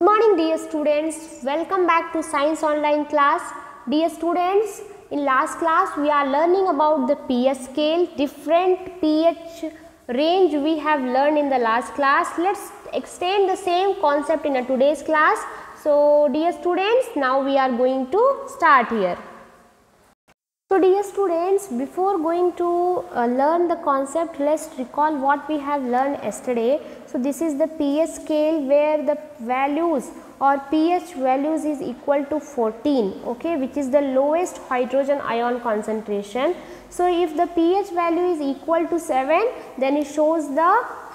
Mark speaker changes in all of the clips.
Speaker 1: Good morning dear students, welcome back to science online class. Dear students, in last class we are learning about the pH scale, different pH range we have learned in the last class. Let's extend the same concept in a today's class. So dear students, now we are going to start here. So dear students, before going to uh, learn the concept, let's recall what we have learned yesterday. So this is the pH scale where the values or pH values is equal to 14, okay, which is the lowest hydrogen ion concentration. So if the pH value is equal to 7, then it shows the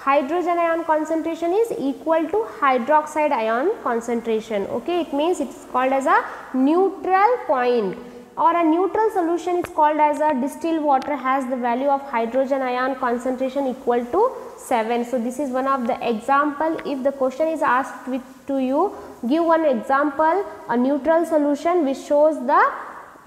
Speaker 1: hydrogen ion concentration is equal to hydroxide ion concentration, okay. It means it is called as a neutral point or a neutral solution is called as a distilled water has the value of hydrogen ion concentration equal to 7. So, this is one of the example if the question is asked with to you give one example a neutral solution which shows the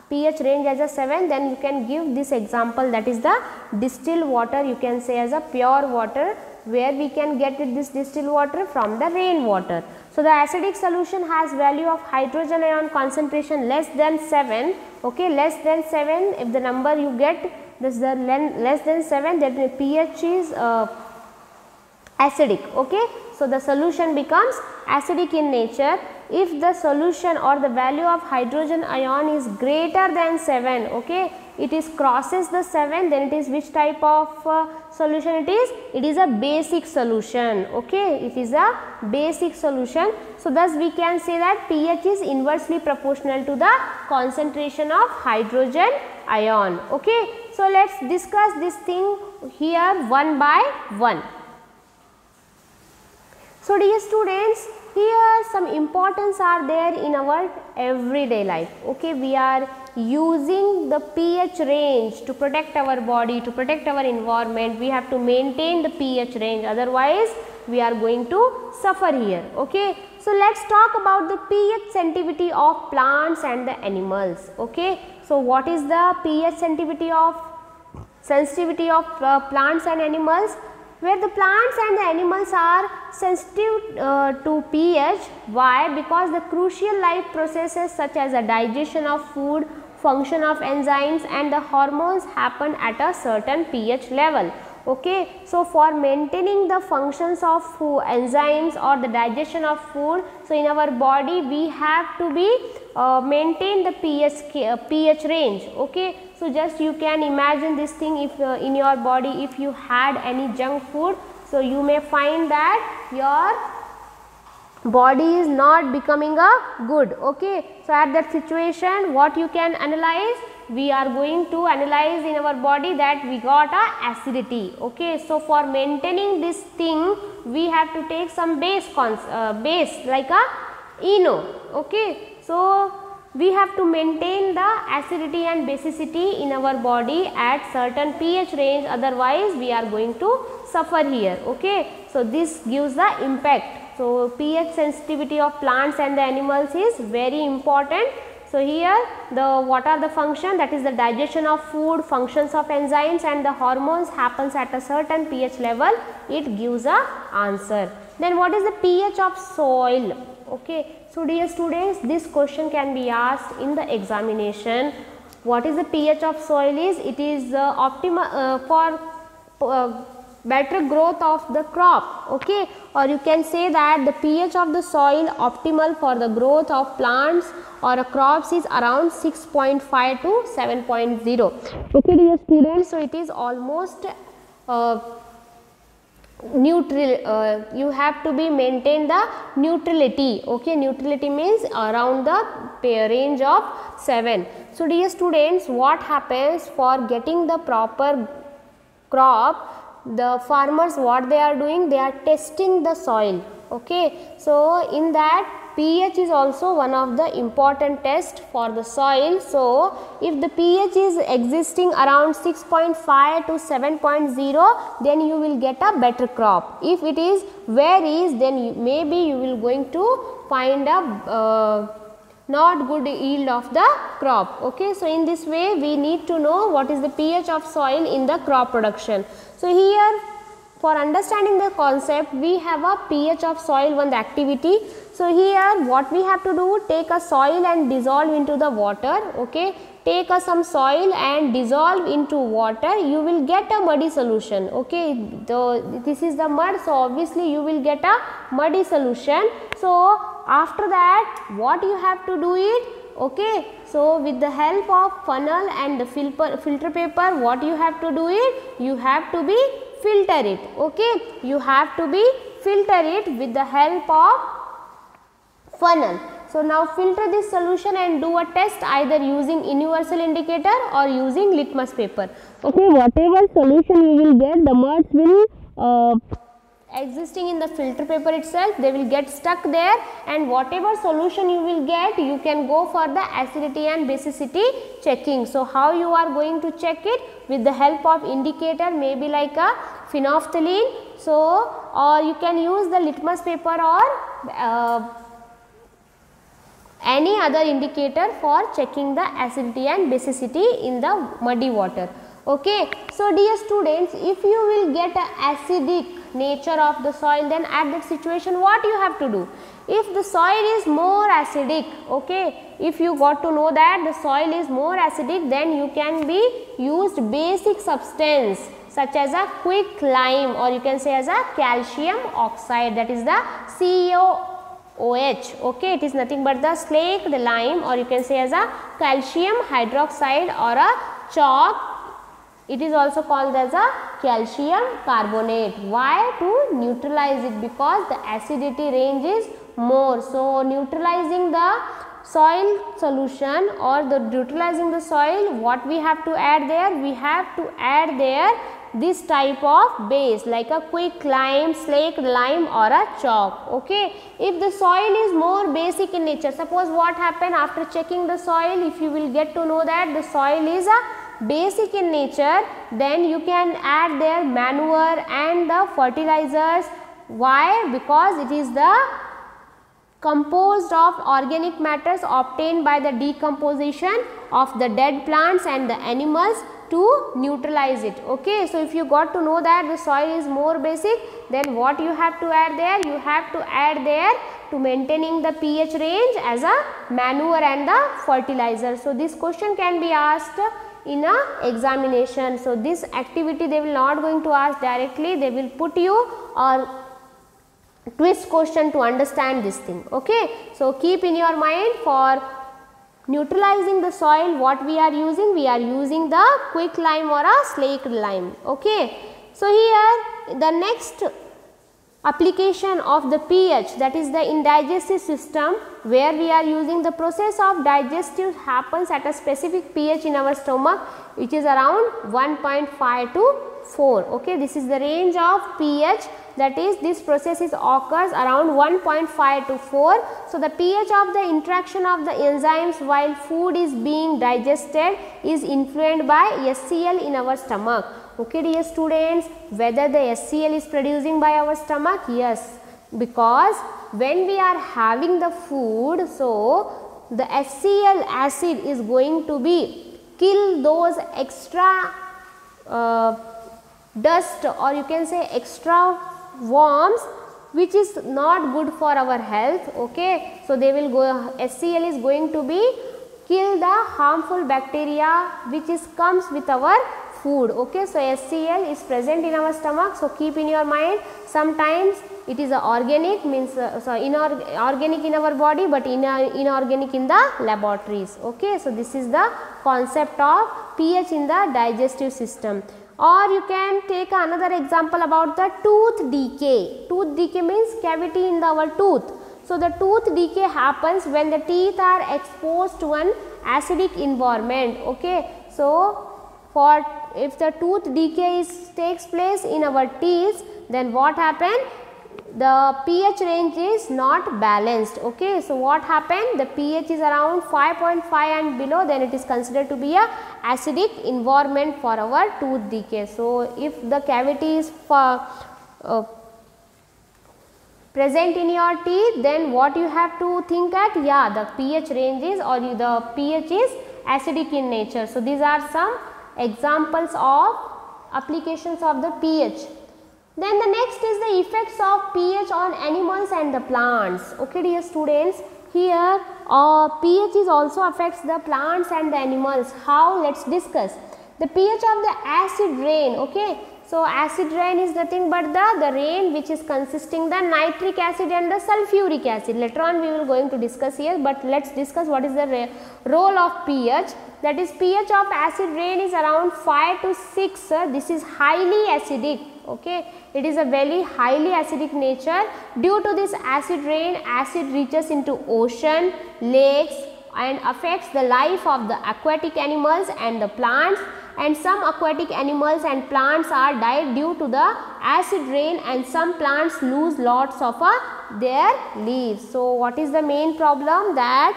Speaker 1: pH range as a 7 then you can give this example that is the distilled water you can say as a pure water where we can get this distilled water from the rain water. So, the acidic solution has value of hydrogen ion concentration less than 7 okay less than 7 if the number you get this the less than 7 then the pH is uh, acidic okay. So, the solution becomes acidic in nature if the solution or the value of hydrogen ion is greater than 7 okay it is crosses the 7 then it is which type of uh, solution it is? It is a basic solution okay? It is a basic solution. So thus we can say that pH is inversely proportional to the concentration of hydrogen ion okay? So let's discuss this thing here one by one. So dear students here some importance are there in our everyday life okay? We are using the pH range to protect our body, to protect our environment, we have to maintain the pH range otherwise we are going to suffer here. Okay. So, let us talk about the pH sensitivity of plants and the animals. Okay. So, what is the pH sensitivity of sensitivity of uh, plants and animals? where the plants and the animals are sensitive uh, to pH. Why? Because the crucial life processes such as the digestion of food, function of enzymes and the hormones happen at a certain pH level. Okay. So, for maintaining the functions of food, enzymes or the digestion of food, so in our body we have to be uh, maintain the pH, pH range. Okay. So, just you can imagine this thing if uh, in your body if you had any junk food. So, you may find that your body is not becoming a good okay? So at that situation what you can analyze we are going to analyze in our body that we got a acidity okay? So for maintaining this thing we have to take some base uh, base like a eno okay? So we have to maintain the acidity and basicity in our body at certain pH range otherwise we are going to suffer here okay? So this gives the impact so, pH sensitivity of plants and the animals is very important. So, here the what are the function that is the digestion of food, functions of enzymes and the hormones happens at a certain pH level, it gives a answer. Then what is the pH of soil? Okay. So, dear students this question can be asked in the examination. What is the pH of soil is? It is uh, optimal uh, for uh, better growth of the crop okay? Or you can say that the pH of the soil optimal for the growth of plants or crops is around 6.5 to 7.0 okay dear students so it is almost uh, neutral uh, you have to be maintain the neutrality okay? Neutrality means around the range of 7 so dear students what happens for getting the proper crop the farmers what they are doing they are testing the soil okay? So in that pH is also one of the important test for the soil. So if the pH is existing around 6.5 to 7.0 then you will get a better crop. If it is varies then you, maybe you will going to find a uh, not good yield of the crop. Okay so in this way we need to know what is the pH of soil in the crop production. So, here for understanding the concept we have a pH of soil one activity. So, here what we have to do take a soil and dissolve into the water. Okay take a some soil and dissolve into water. You will get a muddy solution. Okay the this is the mud so obviously you will get a muddy solution. So after that what you have to do it okay so with the help of funnel and the filter filter paper what you have to do it you have to be filter it okay you have to be filter it with the help of funnel so, now filter this solution and do a test either using universal indicator or using litmus paper. Okay, whatever solution you will get the muds will uh, existing in the filter paper itself they will get stuck there and whatever solution you will get you can go for the acidity and basicity checking. So, how you are going to check it with the help of indicator maybe like a phenolphthalein. So, or you can use the litmus paper or uh, any other indicator for checking the acidity and basicity in the muddy water. Okay. So, dear students if you will get a acidic nature of the soil then at that situation what you have to do? If the soil is more acidic, okay, if you got to know that the soil is more acidic then you can be used basic substance such as a quick lime or you can say as a calcium oxide that is the CO OH okay it is nothing but the slaked lime or you can say as a calcium hydroxide or a chalk it is also called as a calcium carbonate. Why? To neutralize it because the acidity range is more. So neutralizing the soil solution or the neutralizing the soil what we have to add there? We have to add there this type of base like a quick lime, slaked lime or a chalk. Okay. If the soil is more basic in nature, suppose what happen after checking the soil, if you will get to know that the soil is a basic in nature, then you can add their manure and the fertilizers. Why? Because it is the composed of organic matters obtained by the decomposition of the dead plants and the animals to neutralize it okay so if you got to know that the soil is more basic then what you have to add there you have to add there to maintaining the pH range as a manure and the fertilizer so this question can be asked in a examination. So this activity they will not going to ask directly. They will put you or twist question to understand this thing. Okay? So keep in your mind for neutralizing the soil what we are using we are using the quick lime or a slaked lime. Okay? So here the next application of the pH that is the indigestive system where we are using the process of digestive happens at a specific pH in our stomach which is around 1.5 to 4 okay this is the range of pH that is this process is occurs around 1.5 to 4. So, the pH of the interaction of the enzymes while food is being digested is influenced by HCl in our stomach. Okay dear students, whether the HCl is producing by our stomach? Yes, because when we are having the food, so the HCl acid is going to be kill those extra uh, dust or you can say extra worms which is not good for our health okay so they will go HCl is going to be kill the harmful bacteria which is comes with our food okay so HCl is present in our stomach so keep in your mind sometimes it is organic means uh, so inorganic in our body but in inorganic in the laboratories okay so this is the concept of pH in the digestive system or you can take another example about the tooth decay. Tooth decay means cavity in the, our tooth. So, the tooth decay happens when the teeth are exposed to an acidic environment. Okay. So, for if the tooth decay is, takes place in our teeth then what happen? the pH range is not balanced. Okay. So, what happened? The pH is around 5.5 and below then it is considered to be a acidic environment for our tooth decay. So, if the cavity is for, uh, present in your teeth then what you have to think at? Yeah, the pH range is or the pH is acidic in nature. So, these are some examples of applications of the pH Then the next is the effects of pH on animals and the plants. Okay dear students, here uh, pH is also affects the plants and the animals. How? Let's discuss. The pH of the acid rain, okay. So, acid rain is nothing but the, the rain which is consisting the nitric acid and the sulfuric acid. Later on we will going to discuss here, but let us discuss what is the role of pH. That is pH of acid rain is around 5 to 6. Uh, this is highly acidic, okay. It is a very highly acidic nature. Due to this acid rain, acid reaches into ocean, lakes and affects the life of the aquatic animals and the plants and some aquatic animals and plants are died due to the acid rain and some plants lose lots of uh, their leaves. So, what is the main problem? That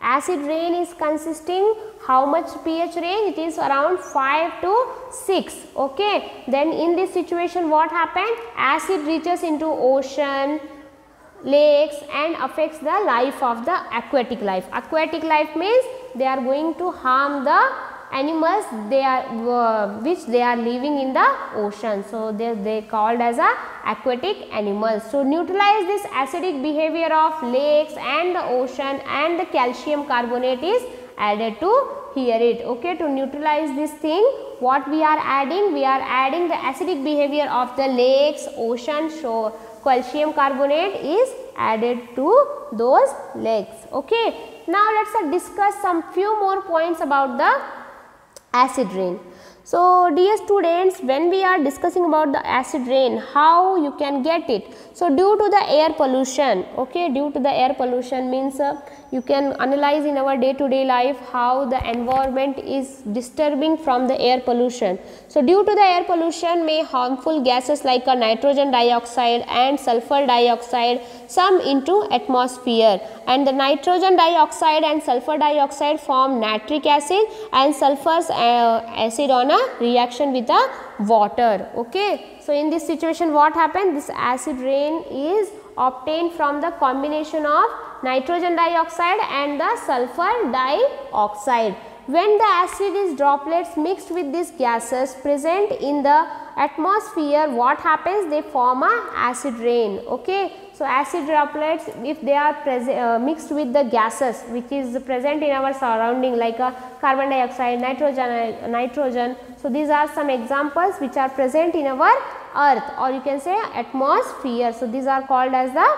Speaker 1: acid rain is consisting how much pH range? It is around 5 to 6 okay? Then in this situation what happened? Acid reaches into ocean lakes and affects the life of the aquatic life. Aquatic life means they are going to harm the animals they are uh, which they are living in the ocean. So, they, they called as a aquatic animals. So, neutralize this acidic behavior of lakes and the ocean and the calcium carbonate is added to here it okay to neutralize this thing what we are adding we are adding the acidic behavior of the lakes ocean so calcium carbonate is added to those lakes okay now let's discuss some few more points about the acid rain. So, dear students when we are discussing about the acid rain how you can get it. So, due to the air pollution okay due to the air pollution means uh, you can analyze in our day to day life how the environment is disturbing from the air pollution. So, due to the air pollution may harmful gases like a nitrogen dioxide and sulfur dioxide some into atmosphere and the nitrogen dioxide and sulfur dioxide form nitric acid and sulfur uh, acid on a reaction with the water. Okay. So, in this situation what happened this acid rain is obtained from the combination of nitrogen dioxide and the sulfur dioxide. When the acid is droplets mixed with these gases present in the atmosphere, what happens? They form a acid rain. Okay. So, acid droplets if they are uh, mixed with the gases which is present in our surrounding like a carbon dioxide, nitrogen, uh, nitrogen. So, these are some examples which are present in our earth or you can say atmosphere. So, these are called as the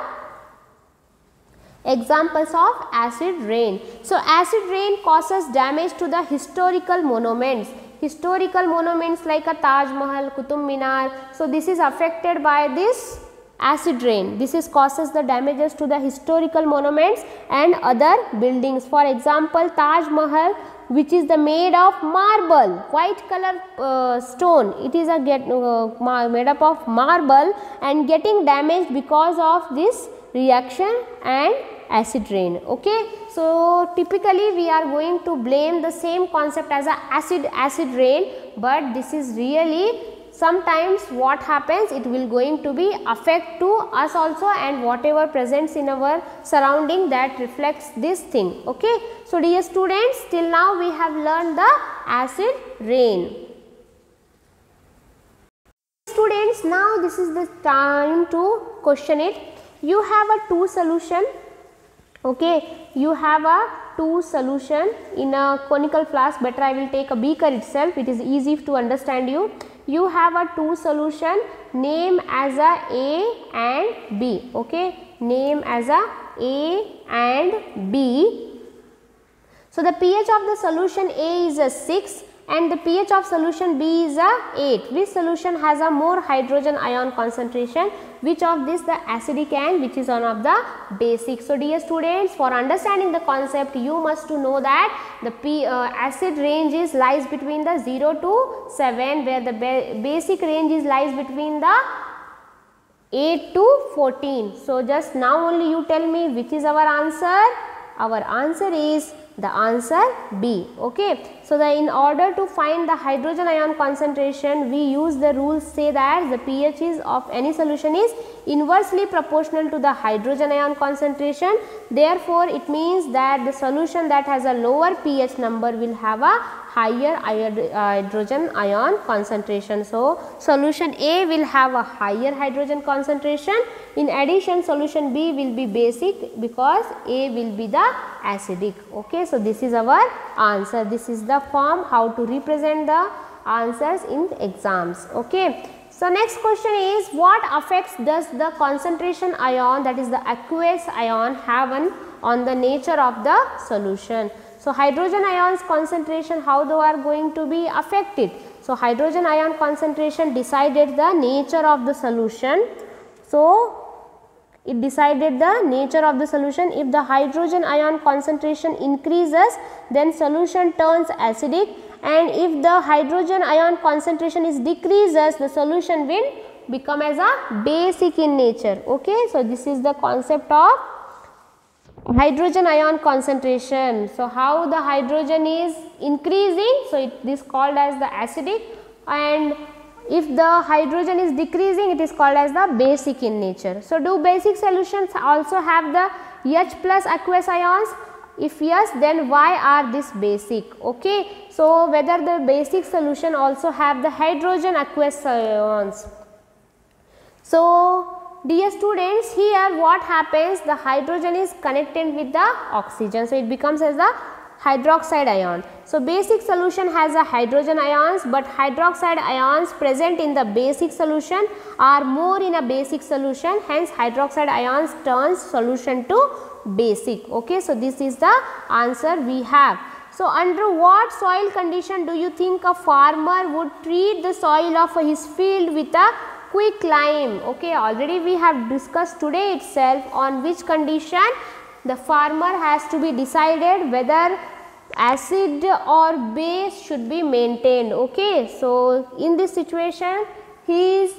Speaker 1: Examples of acid rain. So, acid rain causes damage to the historical monuments. Historical monuments like a Taj Mahal, Qutub Minar. So, this is affected by this acid rain. This is causes the damages to the historical monuments and other buildings. For example, Taj Mahal which is the made of marble, white color uh, stone. It is a get uh, made up of marble and getting damaged because of this reaction and acid rain okay? So typically we are going to blame the same concept as a acid acid rain but this is really sometimes what happens it will going to be affect to us also and whatever presents in our surrounding that reflects this thing okay? So dear students till now we have learned the acid rain. Students now this is the time to question it. You have a two solution okay you have a two solution. In a conical flask better I will take a beaker itself. It is easy to understand you. You have a two solution. Name as a A and B. Okay name as a A and B. So the pH of the solution A is a 6 and the pH of solution B is a 8. Which solution has a more hydrogen ion concentration? Which of this the acidic and which is one of the basic? So, dear students for understanding the concept you must to know that the P, uh, acid range is lies between the 0 to 7 where the ba basic range is lies between the 8 to 14. So, just now only you tell me which is our answer? Our answer is the answer B. Okay. So, the in order to find the hydrogen ion concentration we use the rule say that the pH is of any solution is inversely proportional to the hydrogen ion concentration. Therefore, it means that the solution that has a lower pH number will have a higher hydrogen ion concentration. So, solution A will have a higher hydrogen concentration. In addition, solution B will be basic because A will be the acidic. Okay. So, this is our answer. This is the form how to represent the answers in exams. Okay. So, next question is what effects does the concentration ion that is the aqueous ion have on, on the nature of the solution. So, hydrogen ions concentration how they are going to be affected. So, hydrogen ion concentration decided the nature of the solution. So, it decided the nature of the solution. If the hydrogen ion concentration increases, then solution turns acidic and if the hydrogen ion concentration is decreases, the solution will become as a basic in nature. Okay. So, this is the concept of hydrogen ion concentration. So, how the hydrogen is increasing, so it is called as the acidic and if the hydrogen is decreasing it is called as the basic in nature. So, do basic solutions also have the H plus aqueous ions? If yes then why are this basic? Okay. So, whether the basic solution also have the hydrogen aqueous ions. So, dear students here what happens the hydrogen is connected with the oxygen. So, it becomes as the hydroxide ion. So, basic solution has a hydrogen ions, but hydroxide ions present in the basic solution are more in a basic solution hence hydroxide ions turns solution to basic. Okay. So, this is the answer we have. So, under what soil condition do you think a farmer would treat the soil of his field with a quick lime? Okay, already we have discussed today itself on which condition the farmer has to be decided whether acid or base should be maintained. Okay. So, in this situation he is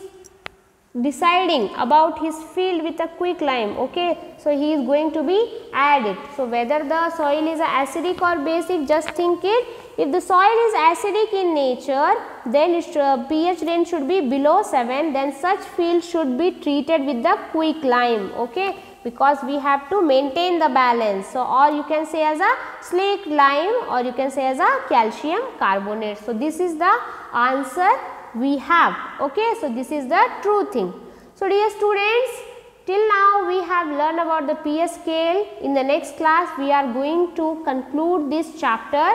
Speaker 1: deciding about his field with a quick lime. Okay. So, he is going to be added. So, whether the soil is acidic or basic just think it. If the soil is acidic in nature then uh, pH range should be below 7 then such field should be treated with the quick lime. Okay because we have to maintain the balance. So, or you can say as a slaked lime or you can say as a calcium carbonate. So, this is the answer we have. Okay. So, this is the true thing. So, dear students till now we have learned about the pH scale. In the next class we are going to conclude this chapter.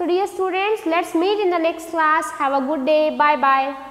Speaker 1: So, dear students let us meet in the next class. Have a good day. Bye bye.